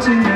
watching